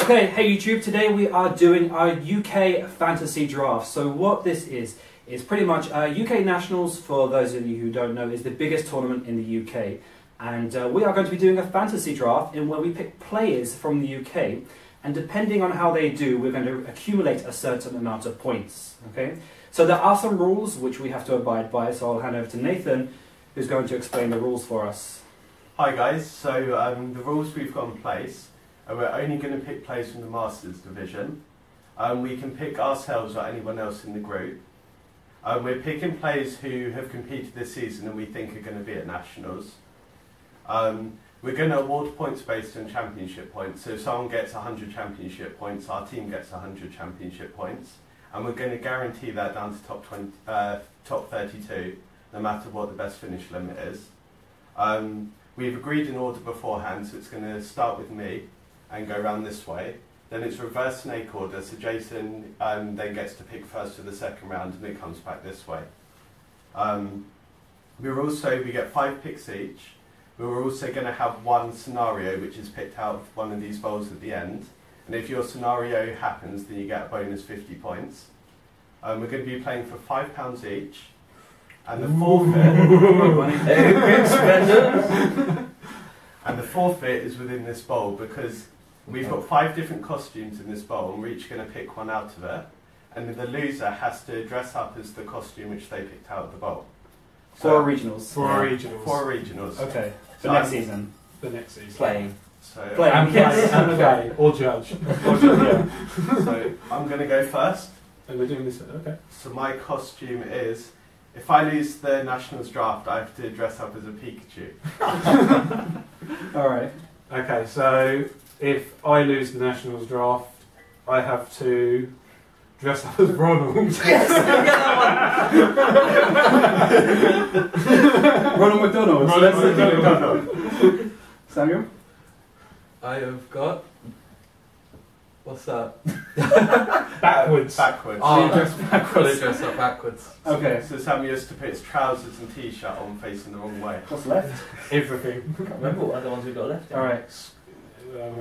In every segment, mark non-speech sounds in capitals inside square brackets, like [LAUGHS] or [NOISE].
Okay, hey YouTube, today we are doing our UK fantasy draft. So what this is, is pretty much uh, UK Nationals, for those of you who don't know, is the biggest tournament in the UK. And uh, we are going to be doing a fantasy draft in where we pick players from the UK. And depending on how they do, we're going to accumulate a certain amount of points. Okay? So there are some rules which we have to abide by, so I'll hand over to Nathan, who's going to explain the rules for us. Hi guys, so um, the rules we've got in place are we're only going to pick players from the Masters division. Um, we can pick ourselves or anyone else in the group. Um, we're picking players who have competed this season and we think are going to be at Nationals. Um, we're going to award points based on championship points. So if someone gets 100 championship points, our team gets 100 championship points. And we're going to guarantee that down to top, 20, uh, top 32, no matter what the best finish limit is. Um, we've agreed an order beforehand, so it's going to start with me and go around this way. Then it's reverse snake order, so Jason um, then gets to pick first for the second round, and it comes back this way. Um, we're also we get five picks each. We're also going to have one scenario which is picked out of one of these bowls at the end, and if your scenario happens, then you get a bonus 50 points. Um, we're going to be playing for five pounds each, and the forfeit. [LAUGHS] [LAUGHS] and the forfeit is within this bowl because we've got five different costumes in this bowl, and we're each going to pick one out of it. And then the loser has to dress up as the costume which they picked out of the bowl. Four regionals. For our regionals. Four regionals. Okay, for So next I'm- season. the next season. Playing. So, Play. And Yes. play, and Okay. play, [LAUGHS] or judge. yeah. [LAUGHS] so I'm going to go first. And we're doing this, okay. So my costume is, if I lose the Nationals draft, I have to dress up as a Pikachu. [LAUGHS] All right. Okay, so if I lose the Nationals draft, I have to dress up as Ronald. [LAUGHS] Yes, get that one. [LAUGHS] Ronald McDonald. Ronald Let's- McDonald. Samuel. I have got. What's that? [LAUGHS] Backwards. Backwards. Oh, you dress backwards. Fully dress up backwards. Okay. So Sam used to put his trousers and t-shirt on facing the wrong way. What's left? Everything. Can't remember what other ones we've got left. All right. Um,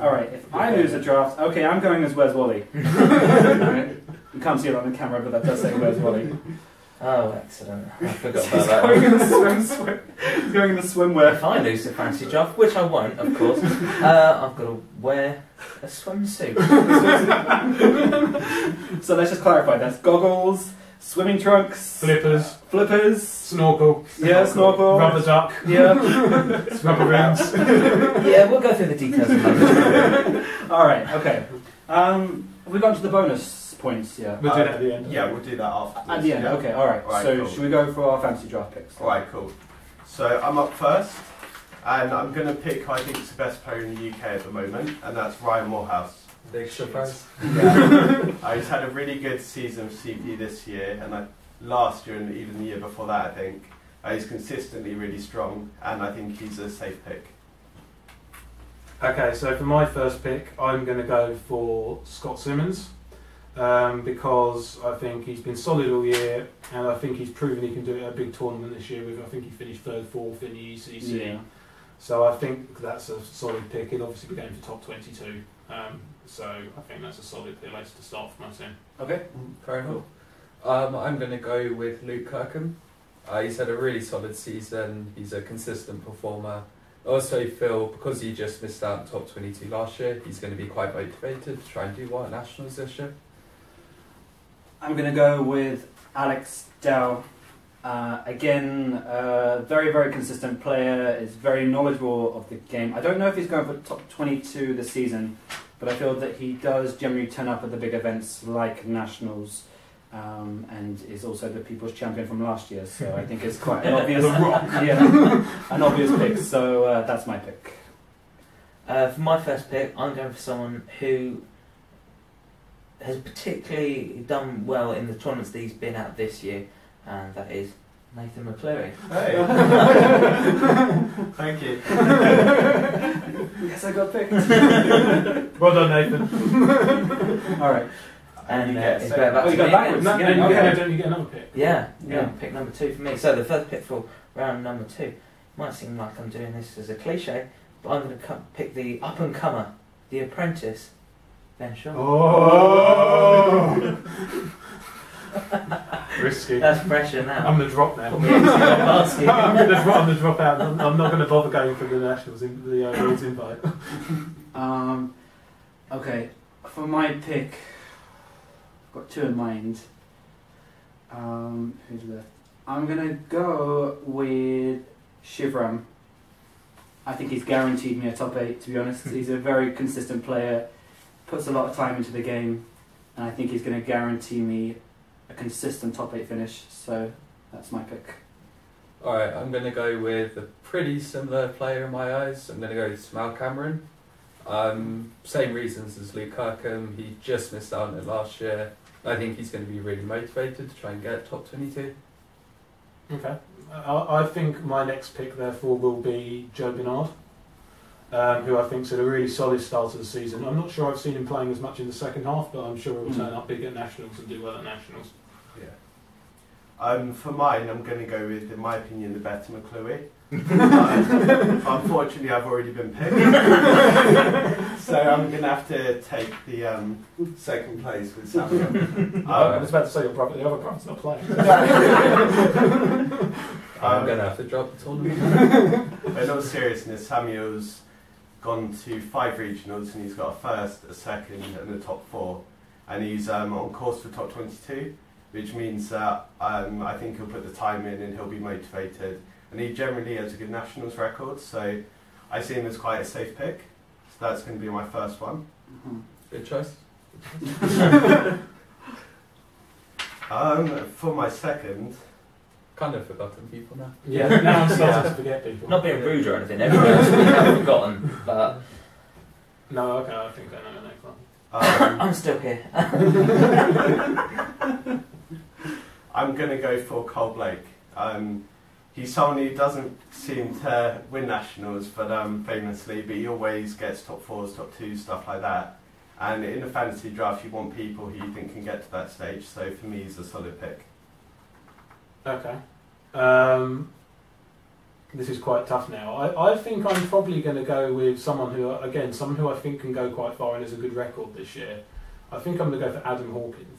All right. If I lose a draft, okay, I'm going as Where's Wally. Alright. [LAUGHS] You can't see it on the camera, but that does say Where's Wally. Oh, excellent. I forgot [LAUGHS] He's about going in the swim, swim. He's going in the swimwear. If I lose the fancy draft, which I won't, of course, uh, I've got to wear a swimsuit. [LAUGHS] So let's just clarify. That's goggles, swimming trunks, Flippers, flippers. snorkel, Yeah, snorkel. rubber duck, Yeah. [LAUGHS] rubber rings. yeah, we'll go through the details in a moment. All right. Okay. Um, have we gone to the bonus points? Yeah. We'll do that at the end. Yeah, we'll do that after. At the end. Yeah. Okay. All right. All right, so cool. should we go for our fantasy draft picks? Alright, cool. So I'm up first, and I'm going to pick who I think is the best player in the UK at the moment, and that's Ryan Morehouse. Big surprise. Yeah. [LAUGHS] uh, he's had a really good season for CP this year, and I, last year and even the year before that, I think. Uh, he's consistently really strong, and I think he's a safe pick. Okay, so for my first pick, I'm going to go for Scott Simmons um, because I think he's been solid all year, and I think he's proven he can do it at a big tournament this year. With I think he finished third, fourth in the ECC. Yeah. So I think that's a solid pick. He'll obviously be going for top 22. Um, so I think that's a solid place to start for my team. Okay. Fair enough. Um, I'm going to go with Luke Kirkham. Uh, he's had a really solid season. He's a consistent performer. I also feel because he just missed out on top 22 last year, he's going to be quite motivated to try and do well at nationals this year. I'm going to go with Alex Dow. Uh, again, uh, very, very consistent player, is very knowledgeable of the game. I don't know if he's going for top 22 this season, but I feel that he does generally turn up at the big events like Nationals um, and is also the People's Champion from last year. So I think it's quite an [LAUGHS] obvious, [LAUGHS] yeah, an obvious pick. So uh, that's my pick. Uh, for my first pick, I'm going for someone who has particularly done well in the tournaments that he's been at this year, and that is Nathan McLewee. Hey! [LAUGHS] Thank you. Yes, I got picked. [LAUGHS] Well done, Nathan. All right. And you uh, get it's second. better back Oh, you got backwards. again. No, Yeah, then you get, don't you get another pick? Yeah, yeah, Yeah. pick number two for me. So the first pick for round number two might seem like I'm doing this as a cliche, but I'm going to pick the up and comer, the apprentice, Ben Short. Oh! Risky. That's pressure now. I'm gonna drop now. Put me into your basket. [LAUGHS] I'm gonna drop. I'm gonna drop out. I'm I'm not gonna bother going for the nationals in the uh, Leeds invite. [LAUGHS] Um, okay, for my pick, I've got two in mind. Um, who's left? I'm gonna go with Shivram. I think he's guaranteed me a top eight. To be honest, [LAUGHS] he's a very consistent player, puts a lot of time into the game, and I think he's going to guarantee me a consistent top eight finish. So that's my pick. Alright, I'm going to go with a pretty similar player in my eyes. I'm going to go with Smal Cameron. Um, same reasons as Luke Kirkham. He just missed out on it last year. I think he's going to be really motivated to try and get top 22. Okay. I, I think my next pick, therefore, will be Joe Bernard, um, who I think's had a really solid start to the season. I'm not sure I've seen him playing as much in the second half, but I'm sure he'll turn up big at nationals and do well at nationals. Yeah. Um, for mine, I'm going to go with, in my opinion, the better McLewee. [LAUGHS] um, unfortunately, I've already been picked. [LAUGHS] so I'm going to have to take the um, second place with Samuel. [LAUGHS] I Um, was about to say your brother, the other brother's not playing. I'm Um, going to have to drop the tournament. But in all seriousness, Samuel's gone to five regionals and he's got a first, a second, and a top four. And he's um, on course for top 22, which means that um, I think he'll put the time in and he'll be motivated. And he generally has a good nationals record, so I see him as quite a safe pick. So that's going to be my first one. Mhm. Good choice. [LAUGHS] Um, for my second, Kind of forgotten people now. Yeah, [LAUGHS] now I'm starting to forget people. Not being rude or anything, [LAUGHS] everyone else we have forgotten, but No, okay, I think I know the next one. um, [LAUGHS] I'm still here. I'm going to go for Cole Blake. Um, he's someone who doesn't seem to win nationals, but um, famously, but he always gets top fours, top twos, stuff like that. And in a fantasy draft, you want people who you think can get to that stage. So for me, he's a solid pick. Okay. Um, this is quite tough now. I, I think I'm probably going to go with someone who, again, someone who I think can go quite far and has a good record this year. I think I'm going to go for Adam Hawkins.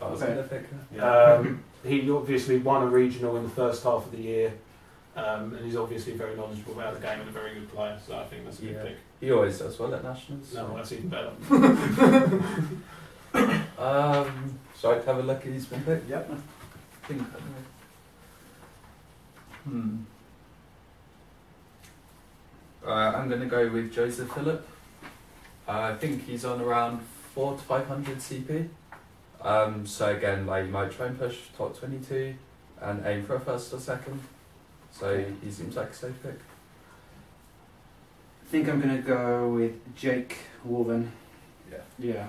I was Okay. pick. Yeah. Um, [LAUGHS] he obviously won a regional in the first half of the year, um, and he's obviously very knowledgeable about the game and a very good player. So I think that's a good Yeah. pick. He always does well at nationals. No, that's even better. [LAUGHS] [LAUGHS] Um, so I'd have a look at who's been picked. Yep. I think I know. Hmm. Uh, I'm going to go with Joseph Phillip. Uh, I think he's on around four to five hundred CP. Um, so again, like you might try and push top twenty-two and aim for a first or second. So he seems like a safe pick. I think I'm going to go with Jake Wolven. Yeah.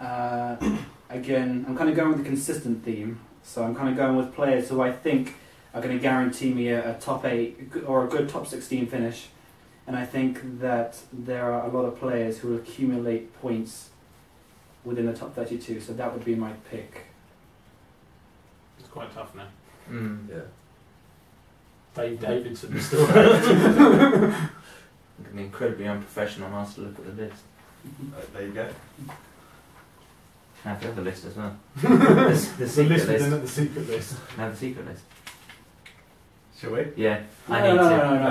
Yeah. Uh, [CLEARS THROAT] again, I'm kind of going with the consistent theme. So I'm kind of going with players who I think are going to guarantee me a, a top eight or a good top 16 finish. And I think that there are a lot of players who will accumulate points within the top 32. So that would be my pick. It's quite tough now. Mm. Yeah. Dave Davidson is [LAUGHS] still It can be incredibly unprofessional and ask to look at the list. Uh, there you go. Have the other list as well. [LAUGHS] the, the the secret list list. within the secret list. Have the secret list. Shall we? Yeah, No, I no, need no, to. no, no, no, no,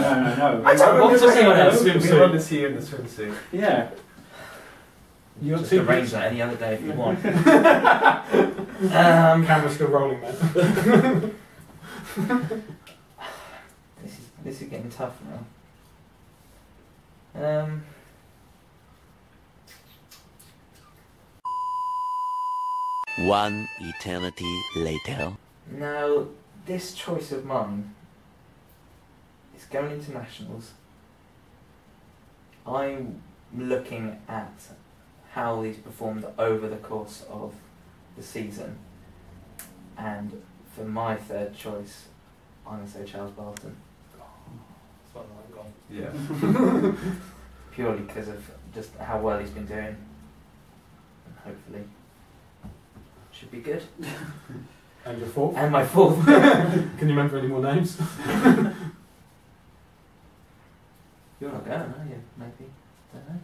no, no, no. I don't want to see one else. We swimsuit. want to see you in the swimsuit. Yeah. Your Just two arrange that any other day if you want. [LAUGHS] um, Camera's still rolling, man. [LAUGHS] this is this is getting tough now. Um, One eternity later. now this choice of mine is going into nationals. I'm looking at how he's performed over the course of the season, and for my third choice, I'm going to say Charles Barton. That's what I've got. Yeah. [LAUGHS] purely because of just how well he's been doing. And hopefully, should be good. [LAUGHS] And your fourth? And my fourth, [LAUGHS] Can you remember any more names? [LAUGHS] you're not going, are you? Maybe.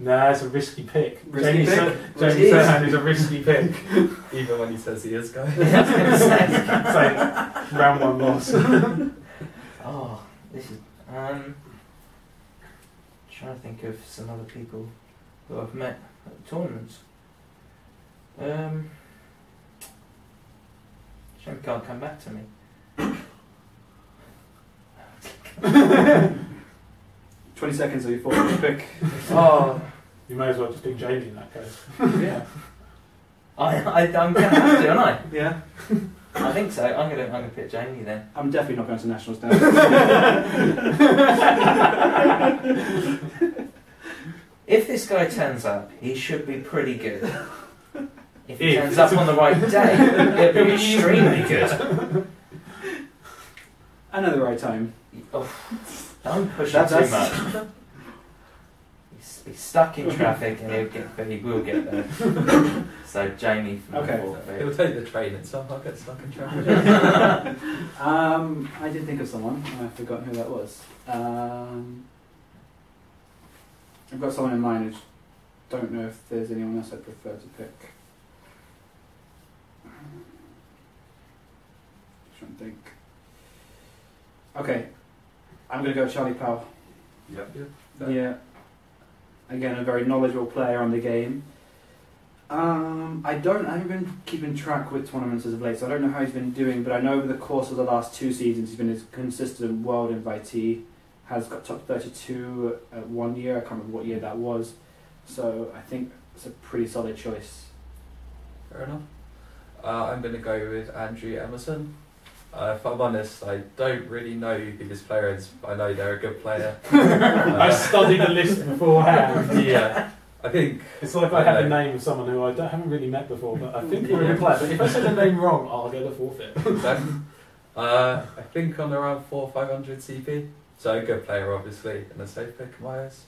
Nah, it's a risky pick. Risky Jamie pick? Ser- It Jamie is. Is a risky pick. [LAUGHS] Even when he says he is going. Yeah, I was gonna say. Say, round one loss. Oh, this is. Um, trying to think of some other people who I've met at tournaments. Um, shame he can't come back to me. 20 seconds of your fourth pick. [LAUGHS] Oh, You may as well just pick Jamie in that case. yeah. I, I, I'm going to have to, aren't Yeah. I? I think so. I'm going to, I'm going to pick Jamie then. I'm definitely not going to nationals now. [LAUGHS] If this guy turns up, he should be pretty good. [LAUGHS] If it If. turns up on the right day, [LAUGHS] it'll be extremely good. I know the right time. Oh, don't push That- it too that's- much. He's, he's stuck in traffic and he'll get, but he will get there. So Jamie from Okay. the He'll take the train and somehow get stuck in traffic. [LAUGHS] Um, I did think of someone. and I've forgotten who that was. Um, I've got someone in mind. I just don't know if there's anyone else I'd prefer to pick. Trying to think. Okay, I'm gonna go Charlie Powell. Yep. Yeah. yeah. Again, a very knowledgeable player on the game. Um, I don't. I haven't been keeping track with tournaments as of late, so I don't know how he's been doing. But I know over the course of the last two seasons, he's been a consistent world invitee. Has got top thirty-two at one year. I can't remember what year that was. So I think it's a pretty solid choice. Fair enough. Uh, I'm going to go with Andrew Emerson. Uh, if I'm honest, I don't really know who this player is, but I know they're a good player. [LAUGHS] I Uh, studied the list beforehand. yeah, I think It's like I have a name of someone who I don't, haven't really met before, but I think they're a Yeah. good player. But if I say the name wrong, I'll get a forfeit. [LAUGHS] that, uh, I think on around four five hundred CP. So a good player, obviously, and a safe pick in my eyes.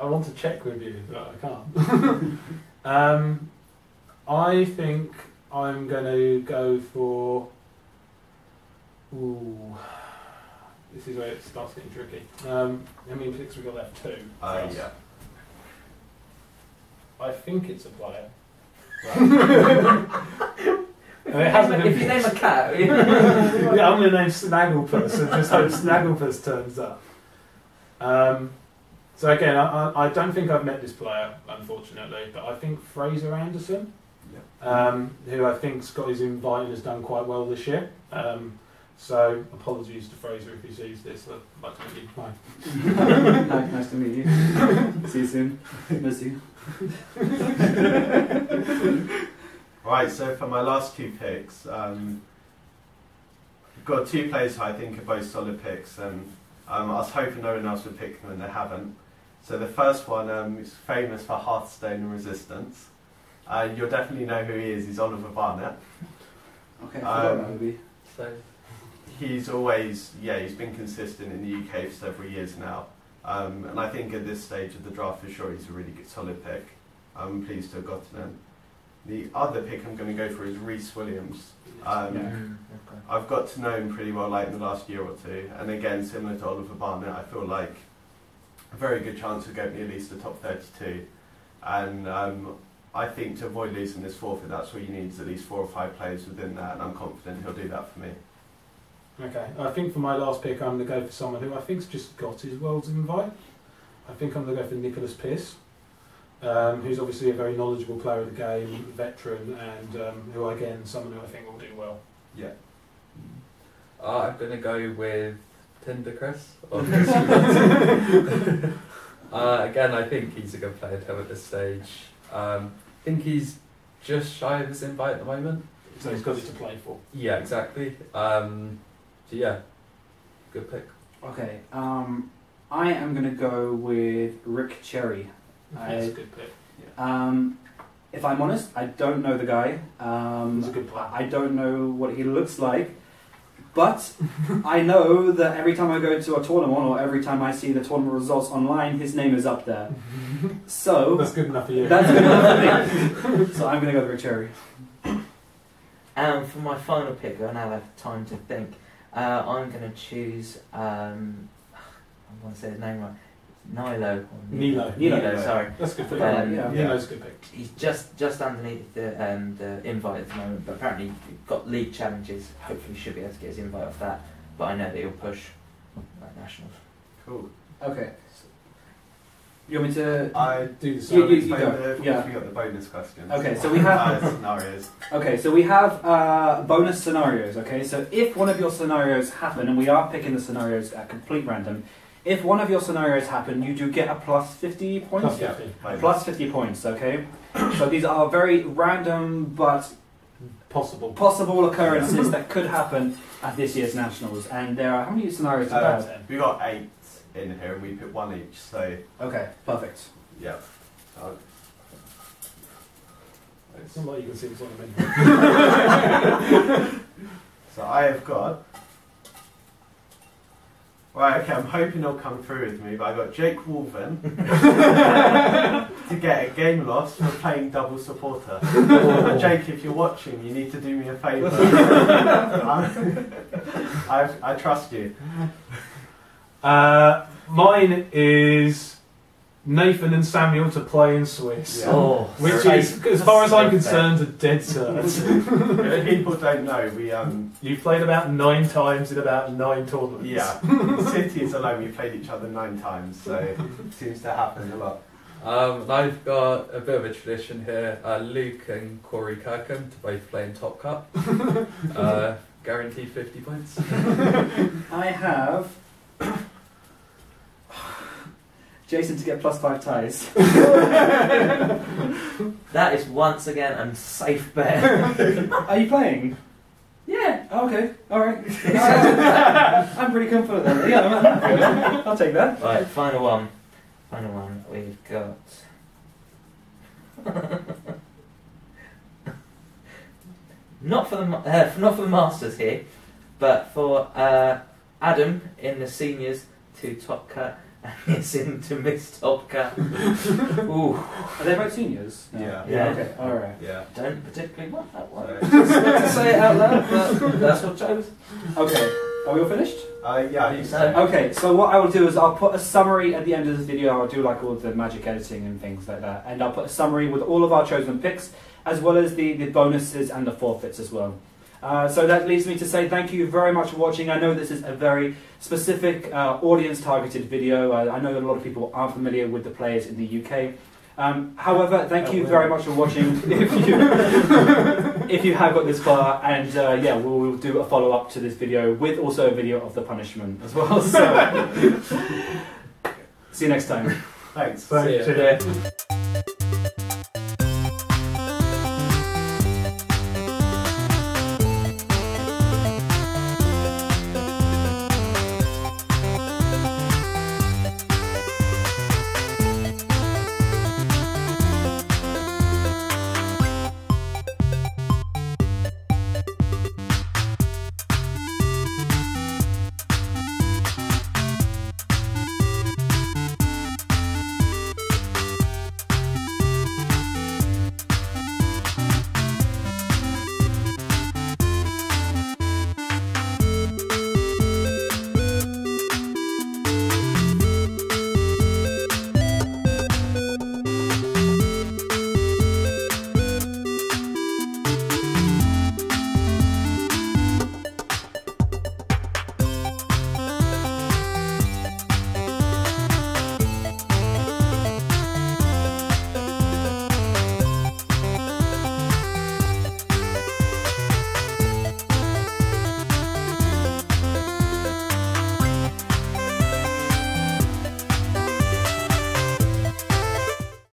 I want to check with you, but I can't. [LAUGHS] um, I think I'm going to go for. Ooh, this is where it starts getting tricky. Um, how many picks we got left? Two. Uh, Yes. yeah. I think it's a player. If, [LAUGHS] it hasn't you, been- if you name a cat, [LAUGHS] yeah, I'm going to name Snagglepuss and just hope Snagglepuss turns up. Um, so again, I, I, I don't think I've met this player, unfortunately, but I think Fraser Anderson, um, who I think's got his invite and has done quite well this year. Um, so apologies to Fraser if he sees this. I'd like to meet you. Bye. [LAUGHS] Hi, nice to meet you. [LAUGHS] See you soon. Miss you. Right, so for my last two picks, um, I've got two players who I think are both solid picks, and um, I was hoping no one else would pick them, and they haven't. So the first one um, is famous for Hearthstone and Resistance. Uh, you'll definitely know who he is. He's Oliver Barnett. Okay, I forgot Um, that movie. So He's always, yeah, he's been consistent in the UK for several years now. Um, and I think at this stage of the draft, for sure, he's a really good, solid pick. I'm pleased to have gotten him. The other pick I'm going to go for is Reese Williams. Um, Yeah. Okay. I've got to know him pretty well, like in the last year or two. And again, similar to Oliver Barnett, I feel like a very good chance of getting me at least the top 32. And um, I think to avoid losing this forfeit, that's what you need is at least four or five players within that. And I'm confident he'll do that for me. Okay, I think for my last pick, I'm going to go for someone who I think's just got his world's invite. I think I'm going to go for Nicholas Pierce, um, who's obviously a very knowledgeable player of the game, veteran, and um, who again someone who I think will do well. Yeah. uh, I'm going to go with Tinder Chris. [LAUGHS] [LAUGHS] uh, again, I think he's a good player to have at this stage. Um, I think he's just shy of his invite at the moment. So he's got it to play for. Yeah, exactly. Um, so yeah, good pick. Okay, um, I am going to go with Rick Cherry. That's a I, good pick. um, if I'm honest, I don't know the guy. Um, He's a good player. I don't know what he looks like, but [LAUGHS] I know that every time I go to a tournament or every time I see the tournament results online, his name is up there. [LAUGHS] So That's good enough for you. that's good enough for me. [LAUGHS] So I'm going to go with Rick Cherry. And for my final pick, I now have time to think. Uh, I'm going to choose. Um, I want to say his name right. Nilo. or Nilo. Nilo, Nilo. sorry. That's a good pick. Um, yeah, yeah. Nilo's a good pick. He's just just underneath the, um, the invite at the moment, but apparently he's got league challenges. Hopefully, he should be able to get his invite off that. But I know that he'll push like nationals. Cool. Okay. You want me to? I Do the You- same. you- explain go. Yeah. we got the bonus questions. Okay, so we have- uh, scenarios. Okay, so we have uh, bonus scenarios. Okay, so if one of your scenarios happen, and we are picking the scenarios at complete random, if one of your scenarios happen, you do get a plus fifty points. Plus Yeah. 50. Bonus. Plus fifty points. Okay, so these are very random but Possible. possible occurrences that could happen at this year's nationals. And there are how many scenarios? Uh, About. We got eight in here, and we put one each. So okay, perfect. yeah. Uh, It's not like you can see what's on the menu. [LAUGHS] So I have got. Right, okay, I'm hoping he'll come through with me, but I got Jake Wolven [LAUGHS] to get a game loss for playing double supporter. Jake, if you're watching, you need to do me a favour. [LAUGHS] I, I trust you. Uh, mine is Nathan and Samuel to play in Swiss. Yeah. Oh, Which is, as far as I'm safe bet. concerned, a dead cert. [LAUGHS] If people don't know, we um You've played about nine times in about nine tournaments. yeah, [LAUGHS] cities alone we played each other nine times, so it seems to happen a lot. Um, I've got a bit of a tradition here. Uh, Luke and Corey Kirkham to both play in Top Cup. [LAUGHS] uh, guaranteed 50 points. I have Jason to get plus five ties. [LAUGHS] That is once again a safe bet. [LAUGHS] Are you playing? yeah. Oh, okay, [LAUGHS] all right. I'm pretty confident then. Yeah, I'm happy with that. I'll take that. Right, final one. Final one. We've got. not for the uh, not for the masters here, but for uh, Adam in the seniors to top cut and [LAUGHS] it's into Miss Top Cut. [LAUGHS] Ooh, Are they both seniors? No. Yeah. Yeah. Okay, all right. Yeah. don't particularly want that one. So, Not [LAUGHS] to say it out loud, but that's what chose. Okay, are we all finished? uh, yeah, I think so. Okay, so what I will do is I'll put a summary at the end of this video. I'll do like all the magic editing and things like that, and I'll put a summary with all of our chosen picks, as well as the, the bonuses and the forfeits as well. Uh, so that leads me to say thank you very much for watching. I know this is a very specific uh, audience-targeted video. Uh, I know a lot of people aren't familiar with the players in the UK. Um, however, thank you very much for watching. [LAUGHS] if you [LAUGHS] if you have got this far, and uh, yeah, we'll, we'll do a follow up to this video with also a video of the punishment as well. [LAUGHS] So, see you next time. Thanks. Thank See ya. you. Yeah.